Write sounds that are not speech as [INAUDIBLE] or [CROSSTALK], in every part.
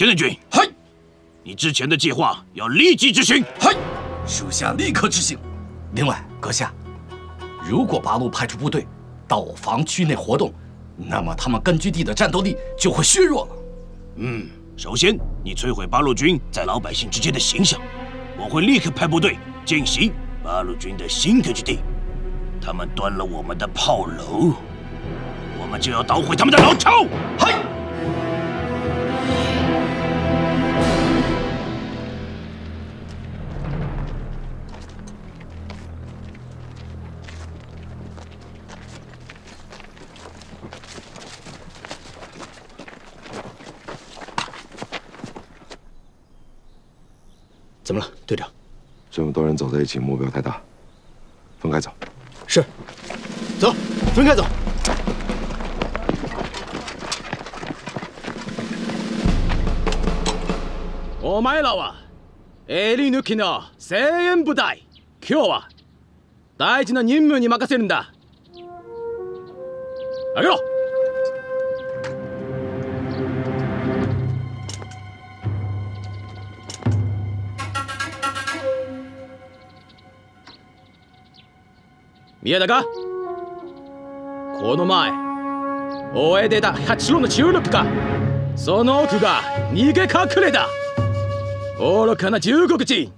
田任军，嗨，你之前的计划要立即执行。嗨，属下立刻执行。另外，阁下，如果八路派出部队到我防区内活动，那么他们根据地的战斗力就会削弱了。嗯，首先你摧毁八路军在老百姓之间的形象，我会立刻派部队进行八路军的新根据地。他们端了我们的炮楼，我们就要捣毁他们的老巢。嗨！队长？这么多人走在一起，目标太大，分开走。是，走，分开走。お前らは襟抜きの声援部隊。今日は大事な任務に任せるんだ。上げろ。 見えたか？この前大江出た八郎の中力か。その奥が逃げ隠れだ愚かな中国人。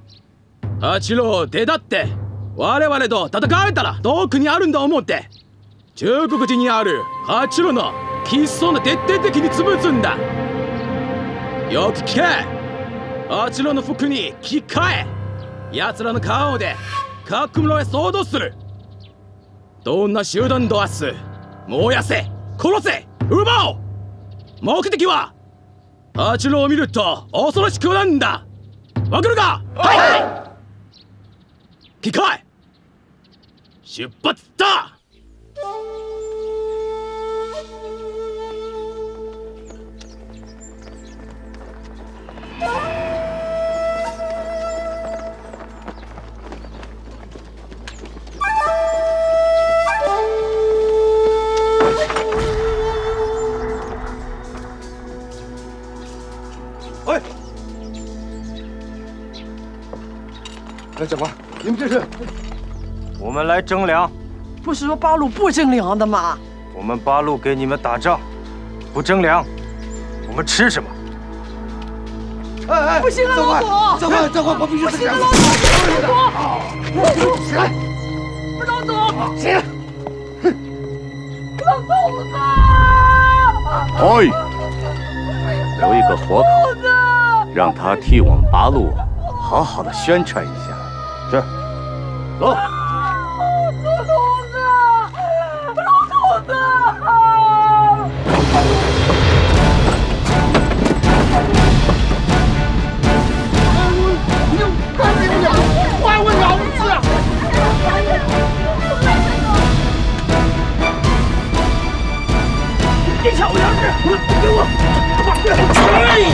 八郎を出だって我々と戦えたら遠くにあるんだ思って。中国人にある八郎の喫相の徹底的に潰すんだ。よく聞け。八郎の服に着替え。奴らの顔で革命へ騒動する。どんな集団ドアス燃やせ。殺せ。奪おう目的は八郎を見ると恐ろしくなんだ。わかるか？はいはい。機械出発だ来，长官，你们这是？我们来征粮。不是说八路不征粮的吗？我们八路给你们打仗，不征粮，我们吃什么？哎哎，不行了，老总！长官，长官，我必须不行了，老总！老总，起来！老总，起来！老头子！哎，留一个活口，让他替我们八路好好的宣传一下。走。老头子，老头子！你就干你们俩，还我老子！你瞧我样子，给我，去你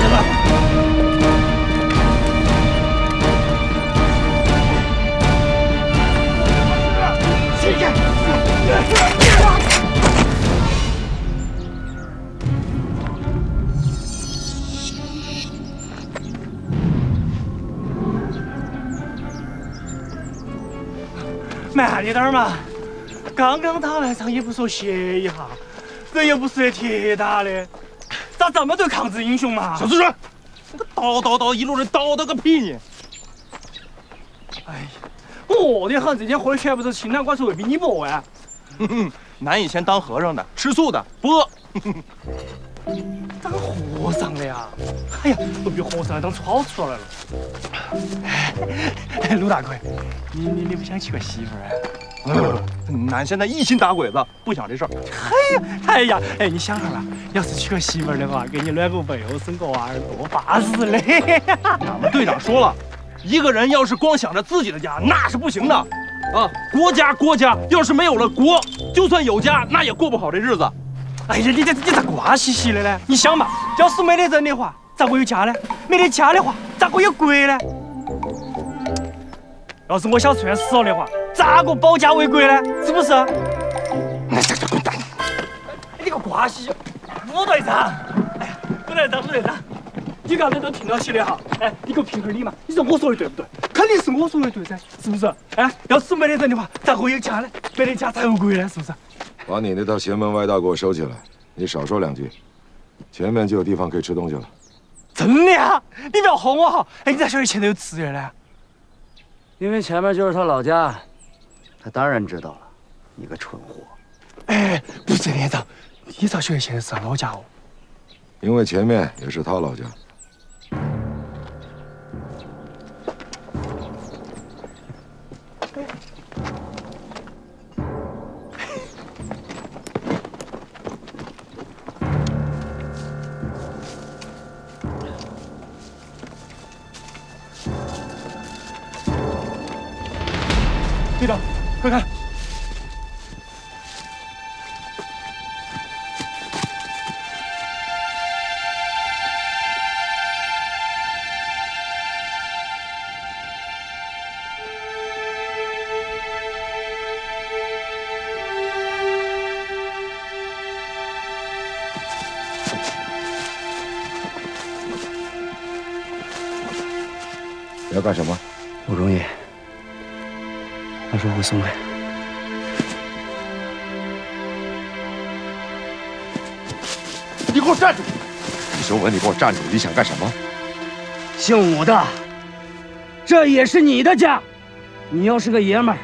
慢点点嘛，刚刚打完仗也不说歇一下，人又不是铁打的，咋这么多抗日英雄嘛？小四川，那个叨叨叨，一路人叨叨个屁你！哎呀，饿得很，这天喝的全部是清凉瓜水，比你薄啊！哼哼，俺以前当和尚的，吃素的，不饿。[LAUGHS] 当和尚的呀？哎呀，都比和尚当超出来了。哎，鲁大哥，你你你不想娶个媳妇儿啊？俺现在一心打鬼子，不想这事儿。哎呀，哎呀，哎，你想下吧，要是娶个媳妇儿的话，给你暖个被窝，生个娃儿，多巴适嘞！俺们队长说了，一个人要是光想着自己的家，那是不行的。啊，国家国家，要是没有了国，就算有家，那也过不好这日子。哎呀，你这你咋瓜兮兮的呢？你想嘛，要是没得人的话，咋会有家呢？没得家的话，咋会有国呢？要是我小川死了的话，咋个保家卫国呢？是不是？那这就滚蛋！你个瓜兮兮！鲁队长，哎呀，鲁队长，鲁队长，你刚才都听到起的哈，哎，你给我评评理嘛？你说我说的对不对？肯定是我说的对噻，是不是？哎，要是没得人的话，咋会有家呢？没得家才有鬼呢，是不是？把你那套邪门歪道给我收起来，你少说两句，前面就有地方可以吃东西了。真的啊？你不要哄我哈！哎，你咋晓得前头有资源呢？因为前面就是他老家，他当然知道了。你个蠢货！哎，不是连长，你咋晓得现在是他老家哦？因为前面也是他老家。你给我站住！李修文，你给我站住！你想干什么？姓武的，这也是你的家。你要是个爷们儿，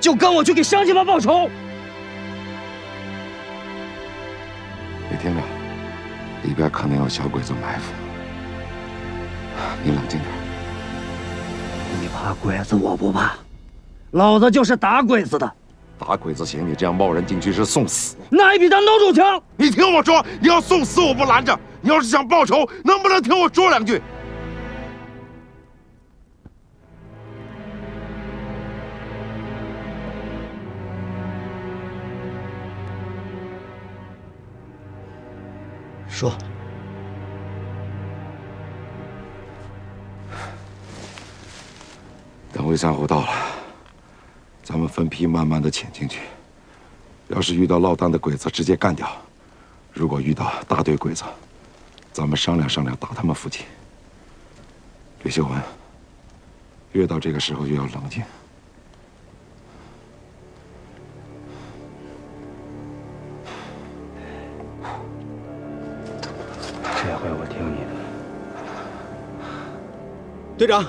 就跟我去给乡亲们报仇。李厅长，里边可能有小鬼子埋伏，你冷静点。你怕鬼子，我不怕。老子就是打鬼子的，打鬼子行，你这样贸然进去是送死，那也比他孬种强。你听我说，你要送死我不拦着，你要是想报仇，能不能听我说两句？说。等魏三虎到了。咱们分批慢慢的潜进去，要是遇到落单的鬼子，直接干掉；如果遇到大队鬼子，咱们商量商量，打他们附近。吕秀文，越到这个时候越要冷静。这回我听你的，队长，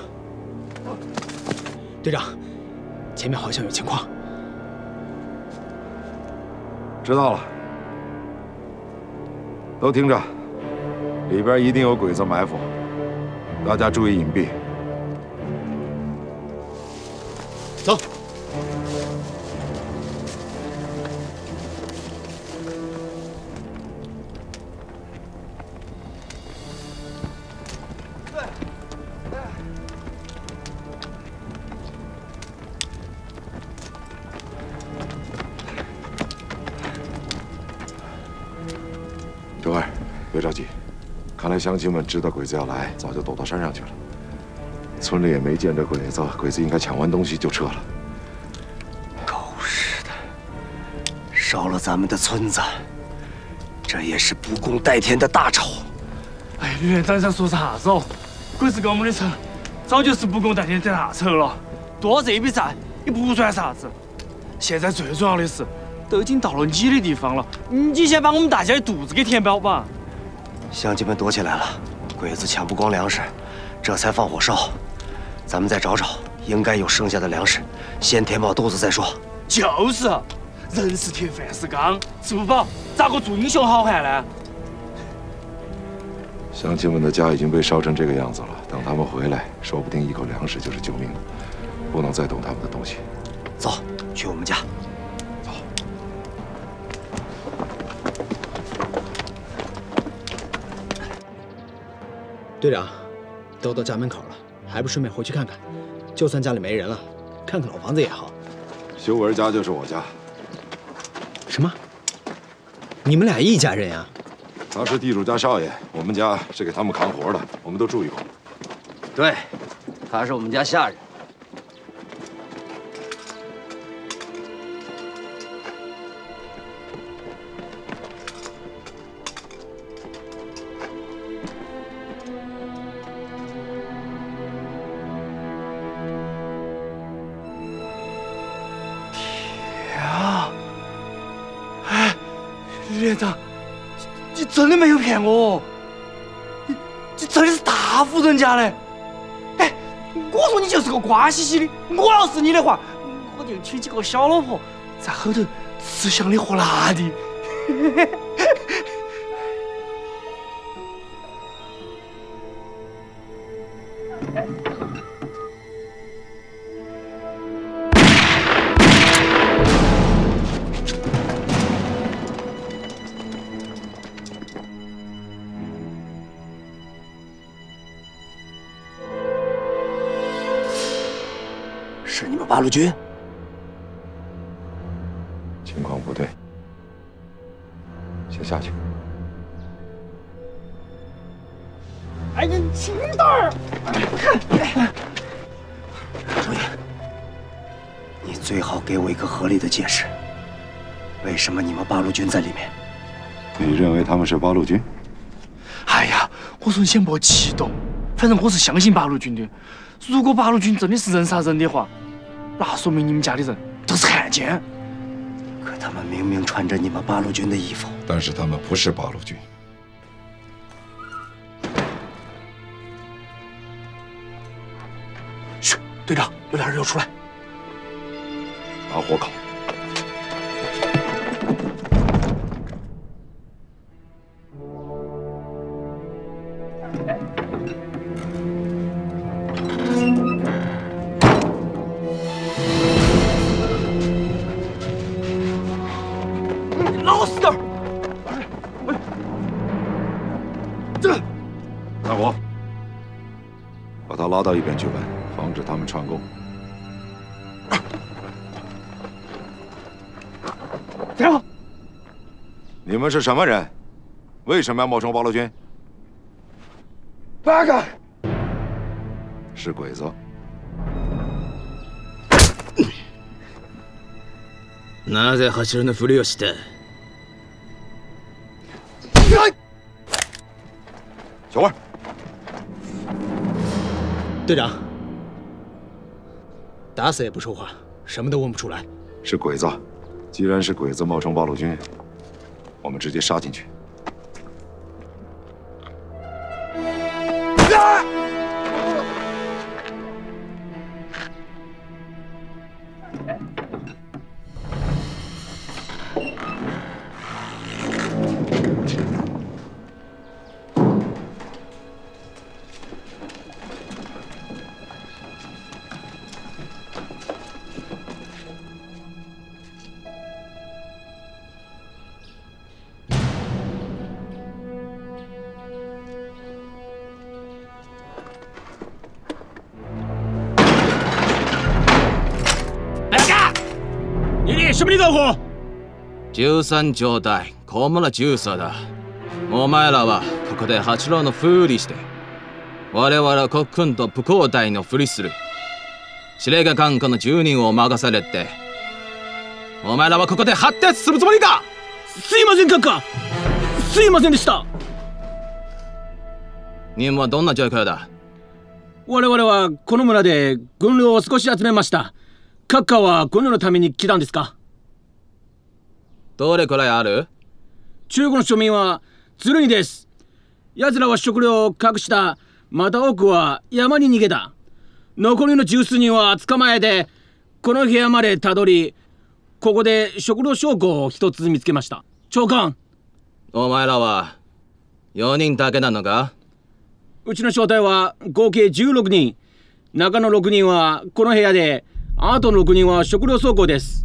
队长。前面好像有情况，知道了，都听着，里边一定有鬼子埋伏，大家注意隐蔽。乡亲们知道鬼子要来，早就躲到山上去了。村里也没见着鬼子，鬼子应该抢完东西就撤了。狗日的，烧了咱们的村子，这也是不共戴天的大仇。哎，吕院长想说啥子哦？鬼子跟我们的仇早就是不共戴天的大仇了，多这笔债也不算啥子。现在最重要的是，都已经到了你的地方了，你先把我们大家的肚子给填饱吧。乡亲们躲起来了，鬼子抢不光粮食，这才放火烧。咱们再找找，应该有剩下的粮食，先填饱肚子再说。就是，人是铁，饭是钢，吃不饱咋个做英雄好汉呢？乡亲们的家已经被烧成这个样子了，等他们回来，说不定一口粮食就是救命的，不能再动他们的东西。走，去我们家。队长，都到家门口了，还不顺便回去看看？就算家里没人了，看看老房子也好。修文家就是我家。什么？你们俩一家人呀？他是地主家少爷，我们家是给他们扛活的，我们都住一块。对，他是我们家下人。骗我，你真的是大户人家嘞！哎，我说你就是个瓜兮兮的，我要是你的话，我就娶几个小老婆，在后头吃香的喝辣的。嘿嘿嘿八路军？情况不对，先下去。哎，你轻点儿！看注意，你最好给我一个合理的解释。为什么你们八路军在里面？你认为他们是八路军？哎呀，我说你先莫激动，反正我是相信八路军的。如果八路军真的是人杀人的话，那说明你们家的人都是汉奸。可他们明明穿着你们八路军的衣服。但是他们不是八路军。嘘，队长，有俩人要出来。拿火烤。到一边去闻，防止他们串供。站好！你们是什么人？为什么要冒充八路军？八个是鬼子。なぜ走るのふりをして 队长，打死也不说话，什么都问不出来。是鬼子。既然是鬼子冒充八路军，我们直接杀进去。你哋什么的火？十三状態、小村十三だ。お前らはここで八郎のふりして、我々は国軍と武工隊のふりする。司令官官下の住人を任されて、お前らはここで発達するつもりかすいません閣下すいませんでした任務はどんな状況だ？我々はこの村で軍領を少し集めました閣下は軍領のために来たんですか？どれくらいある？中国の庶民はずるいです。奴らは食料を隠したまた多くは山に逃げた。残りの十数人は捕まえてこの部屋までたどりここで食料証拠を一つ見つけました。長官。お前らは4人だけなのか？うちの正体は合計16人。中の6人はこの部屋であとの6人は食料倉庫です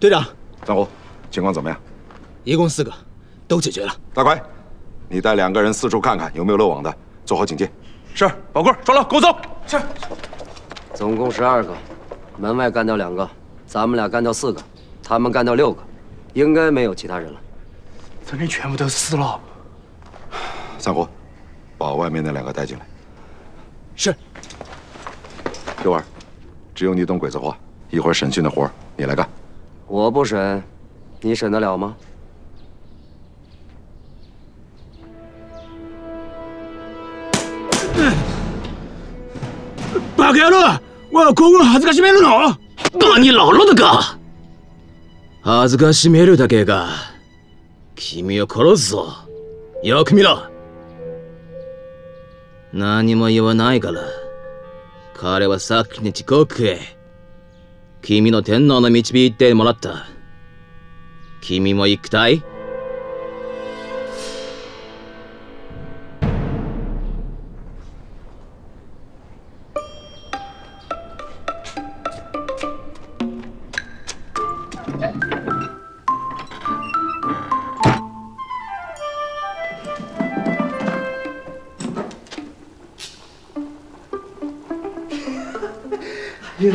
队长，三虎，情况怎么样？一共四个，都解决了。大奎，你带两个人四处看看有没有漏网的，做好警戒。是，宝贵，抓牢，跟我走。是。总共十二个，门外干掉两个，咱们俩干掉四个，他们干掉六个，应该没有其他人了。咱这全部都死了。三虎，把外面那两个带进来。是。秀儿，只有你懂鬼子话，一会儿审讯的活你来干。我不审，你审得了吗？バカ野郎我ここ恥ずかしめるの何ラロだか恥ずかしめるだけが君を殺すぞよく見ろ何も言わないから彼はさっきに地獄へ 君の天皇の導いてもらった。君も行くたい？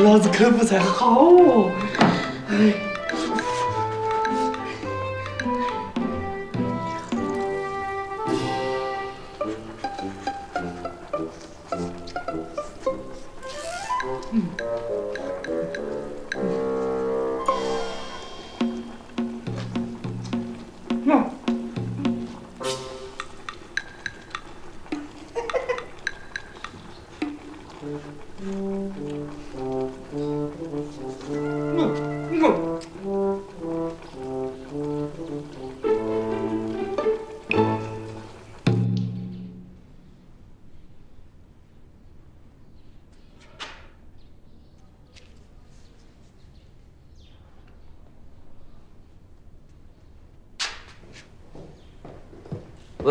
老子可不才好哦！哎。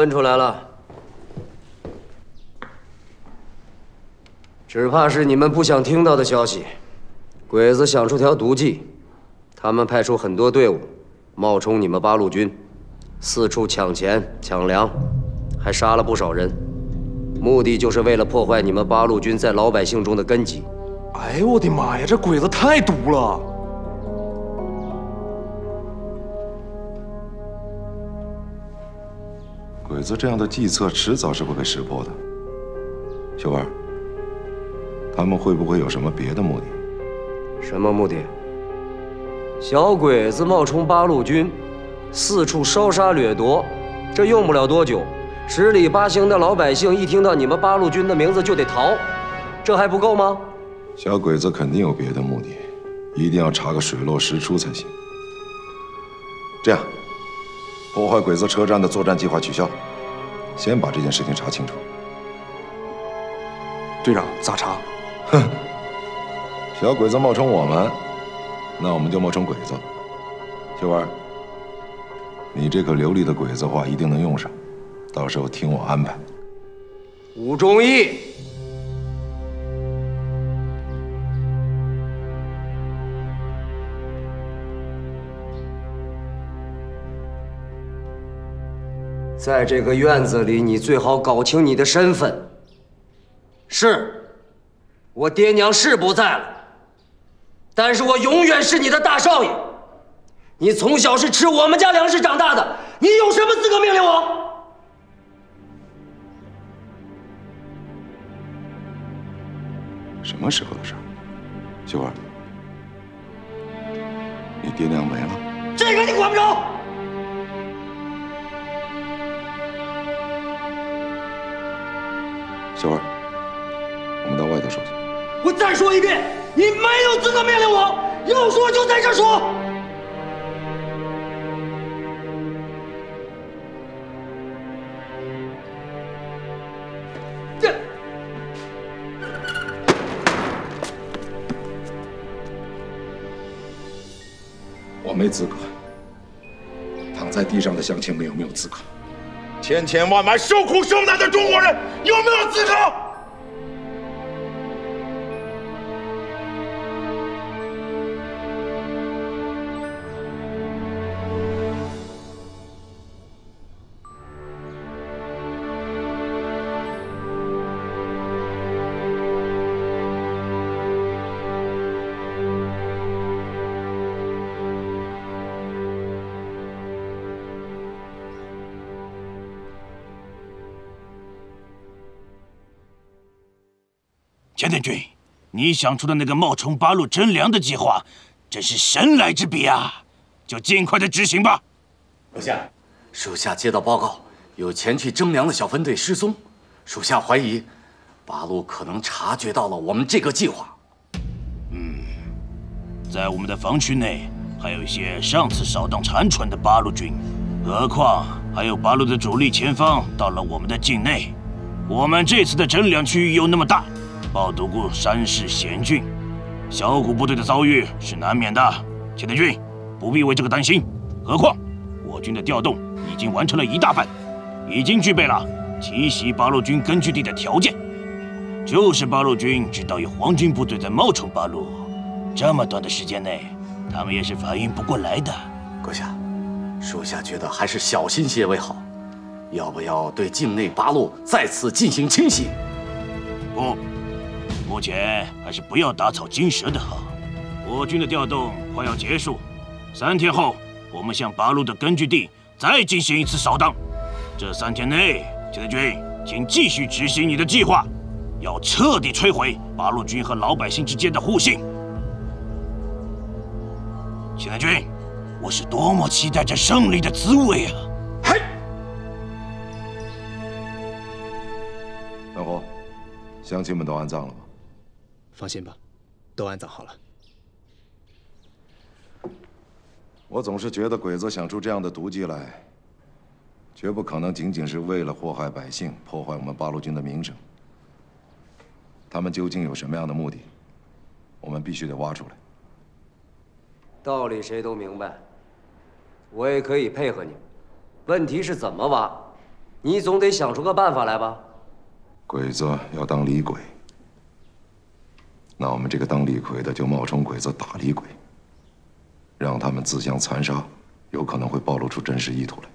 问出来了，只怕是你们不想听到的消息。鬼子想出条毒计，他们派出很多队伍，冒充你们八路军，四处抢钱抢粮，还杀了不少人，目的就是为了破坏你们八路军在老百姓中的根基。哎呦我的妈呀，这鬼子太毒了！鬼子这样的计策，迟早是会被识破的。秀儿，他们会不会有什么别的目的？什么目的？小鬼子冒充八路军，四处烧杀掠夺，这用不了多久，十里八乡的老百姓一听到你们八路军的名字就得逃，这还不够吗？小鬼子肯定有别的目的，一定要查个水落石出才行。这样，破坏鬼子车站的作战计划取消，先把这件事情查清楚。队长，咋查？哼，小鬼子冒充我们，那我们就冒充鬼子。秀儿，你这口流利的鬼子话一定能用上，到时候听我安排。吴忠义。在这个院子里，你最好搞清你的身份。是，我爹娘是不在了，但是我永远是你的大少爷。你从小是吃我们家粮食长大的，你有什么资格命令我？什么时候的事儿？秀儿，你爹娘没了？这个你管不着。秀儿，我们到外头说去。我再说一遍，你没有资格命令我，要说就在这说。这，我没资格。躺在地上的乡亲们有没有资格？千千万万受苦受难的中国人有没有资格？钱太君，你想出的那个冒充八路征粮的计划，真是神来之笔啊！就尽快的执行吧。阁下，属下接到报告，有前去征粮的小分队失踪，属下怀疑八路可能察觉到了我们这个计划。嗯，在我们的防区内还有一些上次扫荡残喘的八路军，何况还有八路的主力前方到了我们的境内。我们这次的征粮区域又那么大，报独孤山势险峻，小股部队的遭遇是难免的。钱德军不必为这个担心，何况我军的调动已经完成了一大半，已经具备了奇袭八路军根据地的条件。就是八路军知道有皇军部队在冒充八路，这么短的时间内，他们也是反应不过来的。阁下，属下觉得还是小心些为好。要不要对境内八路再次进行清洗？不，目前还是不要打草惊蛇的好。我军的调动快要结束，三天后我们向八路的根据地再进行一次扫荡。这三天内，钱德军，请继续执行你的计划，要彻底摧毁八路军和老百姓之间的互信。钱德军，我是多么期待这胜利的滋味啊！南红，乡亲们都安葬了吗？放心吧，都安葬好了。我总是觉得鬼子想出这样的毒计来，绝不可能仅仅是为了祸害百姓、破坏我们八路军的名声。他们究竟有什么样的目的？我们必须得挖出来。道理谁都明白，我也可以配合你。问题是怎么挖？你总得想出个办法来吧。鬼子要当李鬼，那我们这个当李逵的就冒充鬼子打李鬼，让他们自相残杀，有可能会暴露出真实意图来。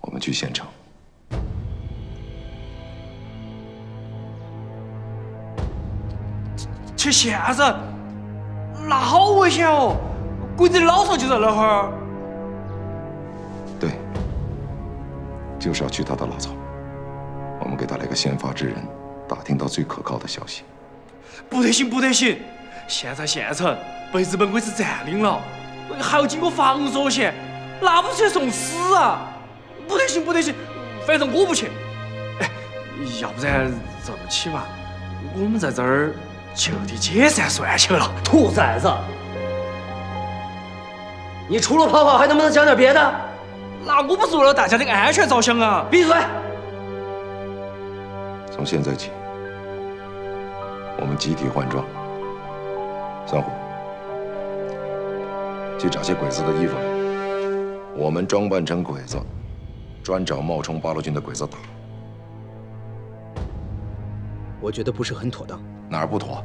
我们去县城。去县城，那好危险哦！鬼子的老巢就在那哈儿。对，就是要去他的老巢。我们给他来个先发制人，打听到最可靠的消息。不得行，不得行！现在县城被日本鬼子占领了，还要经过防守线，那不是去送死啊！不得行，不得行！反正我不去。哎，要不然这么起嘛，我们在这儿。就地解散算球了，兔崽子！你除了跑跑，还能不能讲点别的？那我不是为了大家的安全着想啊！闭嘴！从现在起，我们集体换装。三虎，去找些鬼子的衣服来，我们装扮成鬼子，专找冒充八路军的鬼子打。我觉得不是很妥当。哪儿不妥？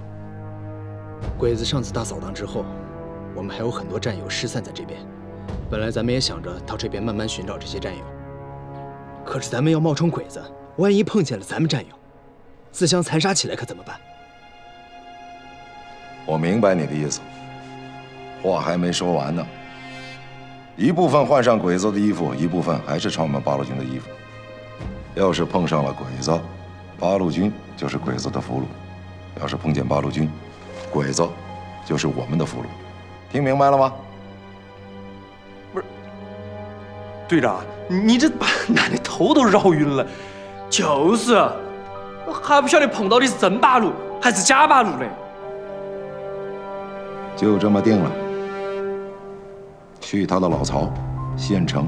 鬼子上次大扫荡之后，我们还有很多战友失散在这边。本来咱们也想着到这边慢慢寻找这些战友，可是咱们要冒充鬼子，万一碰见了咱们战友，自相残杀起来可怎么办？我明白你的意思，话还没说完呢。一部分换上鬼子的衣服，一部分还是穿我们八路军的衣服。要是碰上了鬼子，八路军就是鬼子的俘虏；要是碰见八路军，鬼子就是我们的俘虏。听明白了吗？不是，队长，你这把 [LAUGHS] 俺的头都绕晕了。就是，还不晓得碰到的是真八路还是假八路嘞。就这么定了，去他的老巢，县城。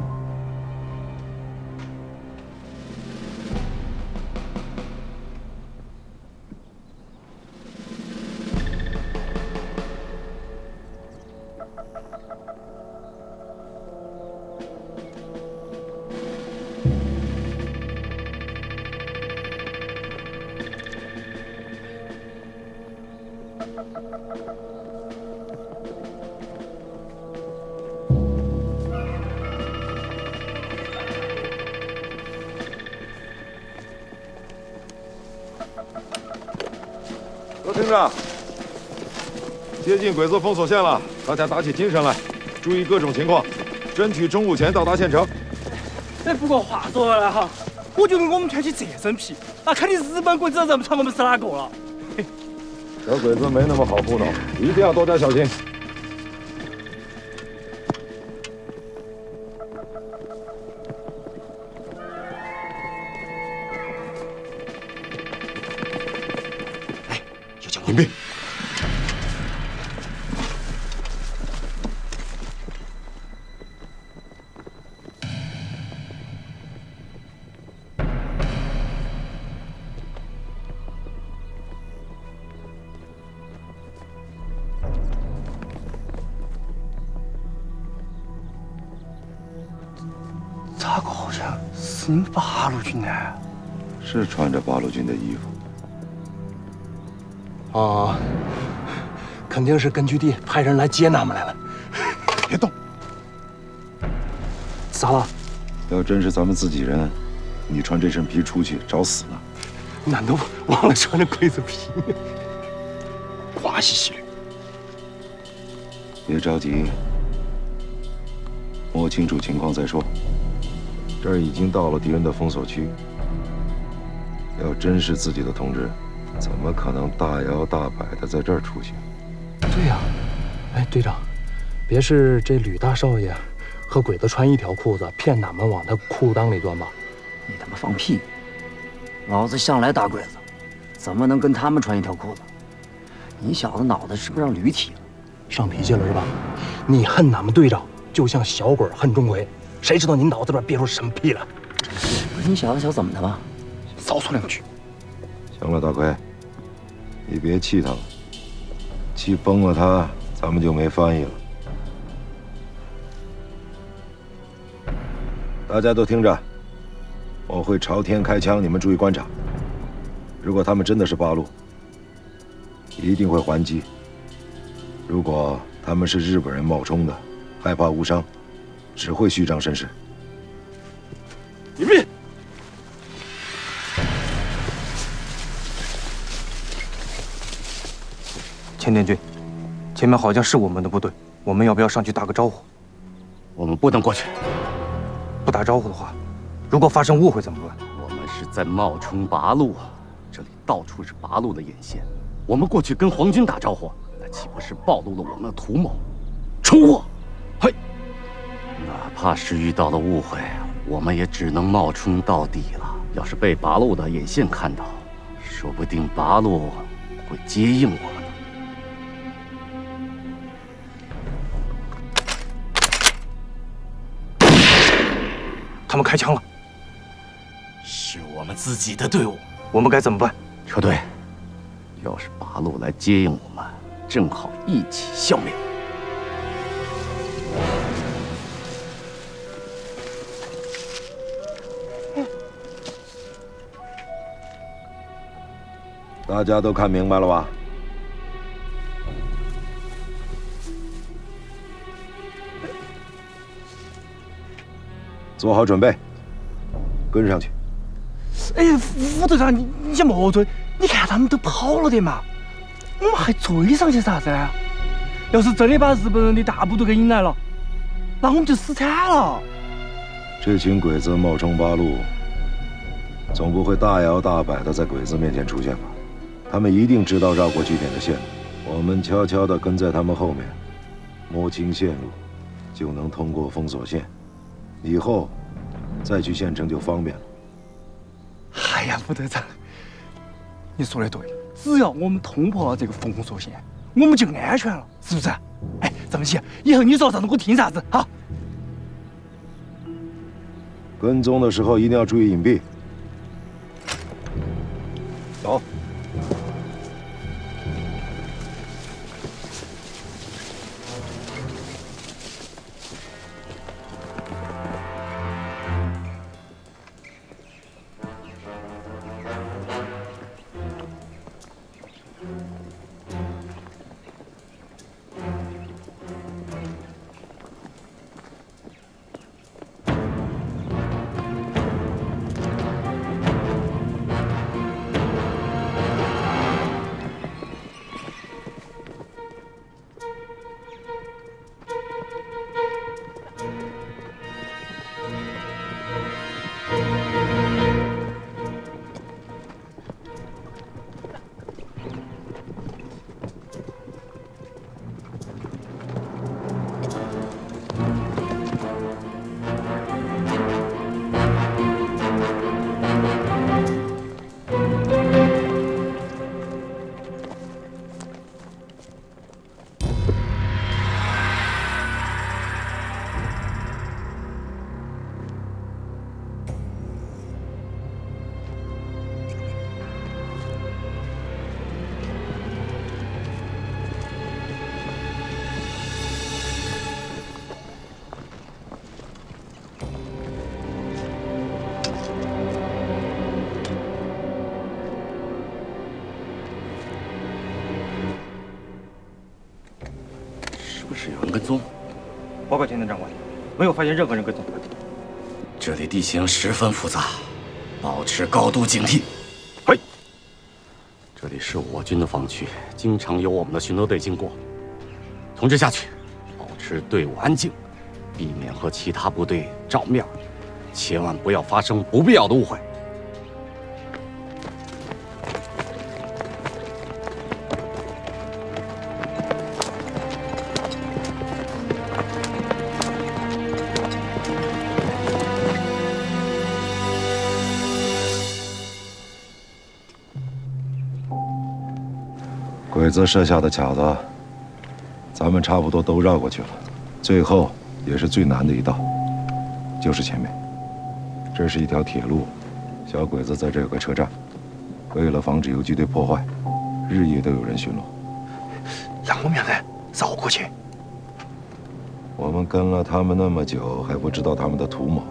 听着，接近鬼子封锁线了，大家打起精神来，注意各种情况，争取中午前到达县城。哎，不过话说回来哈，我觉得我们穿起这身皮，那肯定日本鬼子认不出我们是哪个了。小鬼子没那么好糊弄，一定要多加小心。定是根据地派人来接他们来了。别动！咋了？要真是咱们自己人，你穿这身皮出去找死呢？难道忘了穿着鬼子皮？瓜兮兮的，别着急，摸清楚情况再说。这儿已经到了敌人的封锁区，要真是自己的同志，怎么可能大摇大摆的在这儿出现？对呀，哎，队长，别是这吕大少爷和鬼子穿一条裤子，骗俺们往他裤裆里钻吧？你他妈放屁！老子向来打鬼子，怎么能跟他们穿一条裤子？你小子脑子是不是让驴踢了？上脾气了是吧？你恨咱们队长，就像小鬼恨钟馗。谁知道你脑子里边憋出什么屁来？不是你小子想怎么的吧？少说两句。行了，大奎，你别气他了，气崩了他，咱们就没翻译了。大家都听着，我会朝天开枪，你们注意观察。如果他们真的是八路，一定会还击；如果他们是日本人冒充的，害怕误伤。只会虚张声势。隐蔽！千田君，前面好像是我们的部队，我们要不要上去打个招呼？我们不能过去。不打招呼的话，如果发生误会怎么办？我们是在冒充八路啊！这里到处是八路的眼线，我们过去跟皇军打招呼，那岂不是暴露了我们的图谋？出货！嘿！哪怕是遇到了误会，我们也只能冒充到底了。要是被八路的眼线看到，说不定八路会接应我们他们开枪了，是我们自己的队伍，我们该怎么办？撤队。要是八路来接应我们，正好一起消灭。大家都看明白了吧？做好准备，跟上去。哎，副队长，你你先莫追，你看他们都跑了的嘛，我们还追上去啥子呢？要是真的把日本人的大部队给引来了，那我们就死惨了。这群鬼子冒充八路，总不会大摇大摆的在鬼子面前出现吧？他们一定知道绕过据点的线路，我们悄悄地跟在他们后面，摸清线路，就能通过封锁线，以后再去县城就方便了。哎呀，副队长，你说的对，只要我们突破了这个封锁线，我们就安全了，是不是？哎，这么起，以后你说啥子我听啥子，好。跟踪的时候一定要注意隐蔽。走。天德长官，没有发现任何人跟踪。这里地形十分复杂，保持高度警惕。嘿，这里是我军的防区，经常有我们的巡逻队经过。通知下去，保持队伍安静，避免和其他部队照面，千万不要发生不必要的误会。鬼子设下的卡子，咱们差不多都绕过去了。最后也是最难的一道，就是前面。这是一条铁路，小鬼子在这有个车站。为了防止游击队破坏，日夜都有人巡逻。让我们来绕过去。我们跟了他们那么久，还不知道他们的图谋，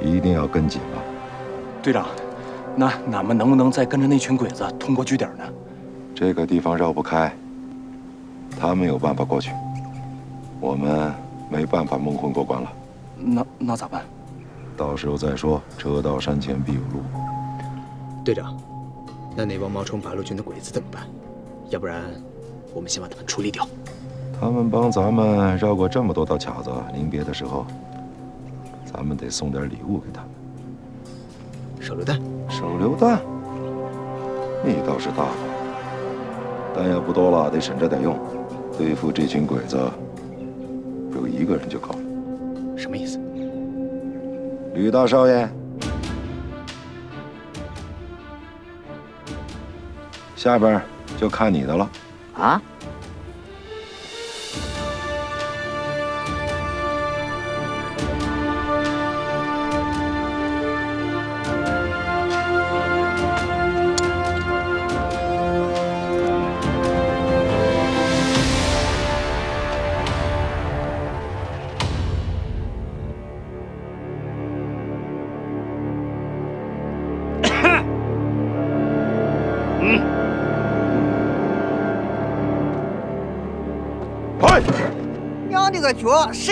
一定要跟紧了。队长，那俺们能不能再跟着那群鬼子通过据点呢？这个地方绕不开，他们有办法过去，我们没办法蒙混过关了。那那咋办？到时候再说。车到山前必有路。队长，那那帮冒充八路军的鬼子怎么办？要不然，我们先把他们处理掉。他们帮咱们绕过这么多道卡子，临别的时候，咱们得送点礼物给他们。手榴弹？手榴弹？你倒是大方。弹药不多了，得省着点用。对付这群鬼子，有一个人就够了。什么意思？吕大少爷，下边就看你的了。啊？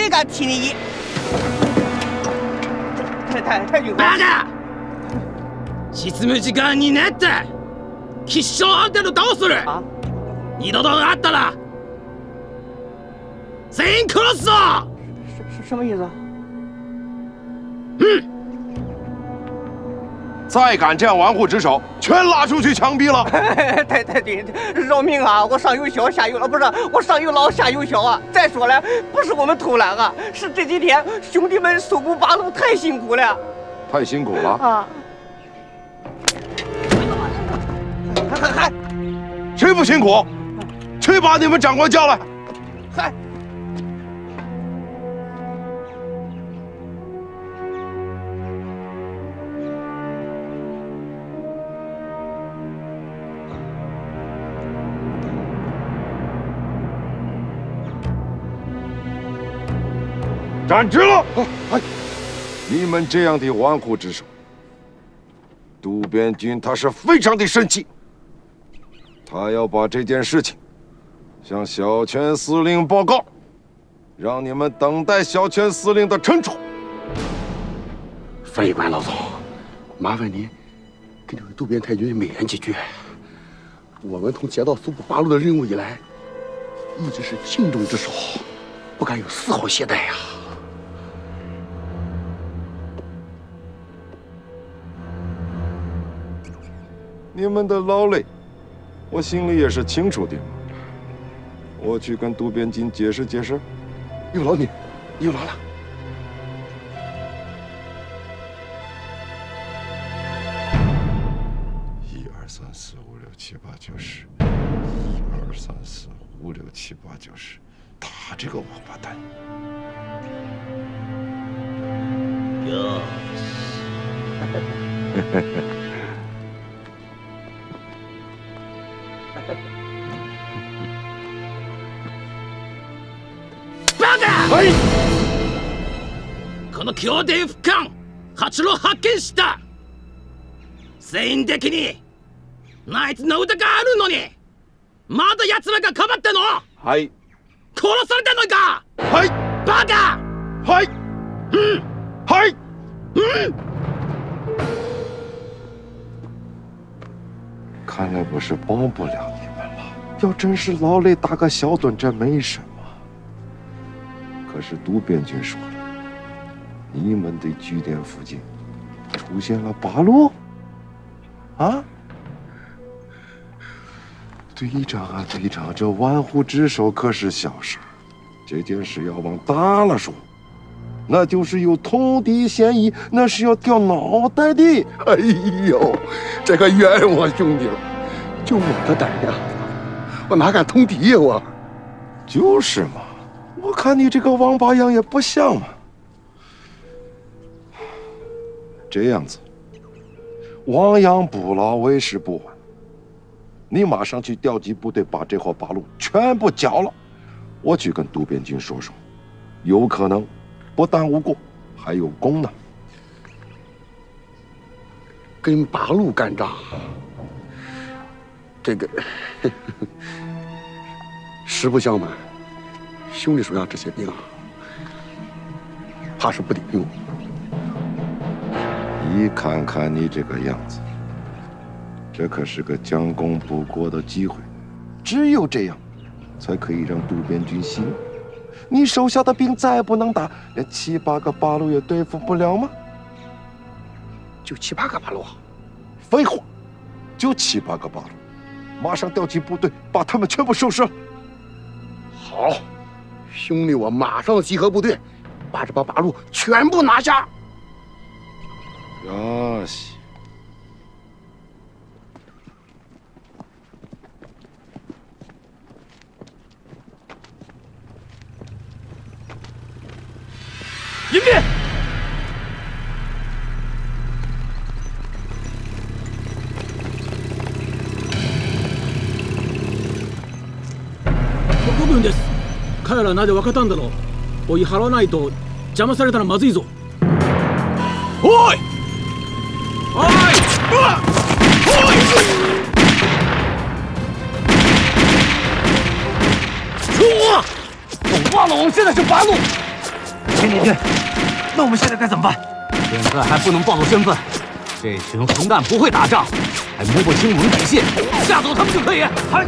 脚，谁敢踢你一？太太太君。バカ！執務時間になった。必勝あんたのどうする？二度とあったら全員殺すぞ！什什么意思？嗯。 再敢这样玩忽职守，全拉出去枪毙了！[LAUGHS] 太太君，饶命啊！我上有小下有老，不是我上有老下有小啊！再说了，不是我们偷懒啊，是这几天兄弟们搜捕八路太辛苦了。太辛苦了啊！还还还，谁不辛苦？去把你们长官叫来！嗨。站直了！哎，你们这样的玩忽职守，渡边君他是非常的生气，他要把这件事情向小泉司令报告，让你们等待小泉司令的惩处。翻译官老总，麻烦您跟这位渡边太君美言几句。我们从接到搜捕八路的任务以来，一直是尽忠职守，不敢有丝毫懈怠呀。你们的劳累，我心里也是清楚的嘛。我去跟渡边金解释解释。有劳你，有劳了。一二三四五六七八九十，一二三四五六七八九十，他这个王八蛋。哟。[LAUGHS] の協定副官八郎発見した。全員的にナイツの歌があるのにまだ奴らがかばってんの？はい。殺されてんのか？はい。八嘎！嗨，嗯，嗨，嗯。看来我是帮不了你们了。要真是劳累打个小盹，这没什么。可是渡边君说了，你们的据点附近出现了八路。啊，队长啊，队长，这玩忽职守可是小事儿。这件事要往大了说，那就是有通敌嫌疑，那是要掉脑袋的。哎呦，这可冤枉兄弟了！就我的胆量，我哪敢通敌呀？我就是嘛，我看你这个王八样也不像嘛。这样子，亡羊补牢，为时不晚。你马上去调集部队，把这伙八路全部剿了。我去跟渡边君说说，有可能不但无过，还有功呢。跟八路干仗，这个 [LAUGHS] 实不相瞒，兄弟手下这些兵啊，怕是不顶用。一看看你这个样子，这可是个将功补过的机会，只有这样。才可以让渡边军心。你手下的兵再不能打，连七八个八路也对付不了吗？就七八个八路？废话，就七八个八路。马上调集部队，把他们全部收拾了。好，兄弟，我马上集合部队，把这帮八路全部拿下。呀西。迎面！国軍です彼らなぜ分かったんだろう追い払わないと邪魔されたらまずいぞ现在是八路。田连军，那我们现在该怎么办？现在还不能暴露身份，这群混蛋不会打仗，还摸不清我们底线，吓走他们就可以。还。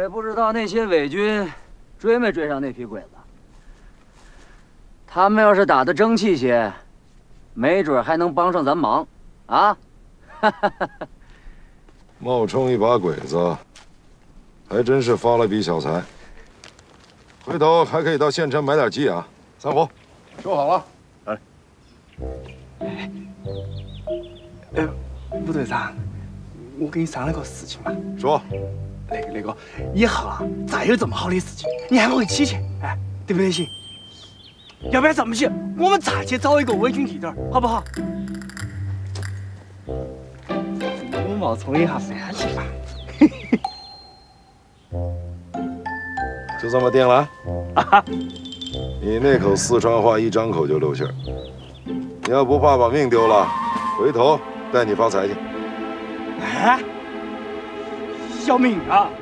也不知道那些伪军追没追上那批鬼子。他们要是打得争气些，没准还能帮上咱忙，啊！[LAUGHS] 冒充一把鬼子，还真是发了笔小财。回头还可以到县城买点鸡啊！三虎，收好了。哎。哎，部队长，我跟你商量个事情嘛。说。那个那个，以后啊，再有这么好的事情，你喊我一起去，哎，对不对？行。要不然这么行，我们再去找一个伪军地点，好不好？我冒充一下算计吧。就这么定了。啊你那口四川话一张口就露馅你要不怕把命丢了，回头带你发财去。哎。小敏啊！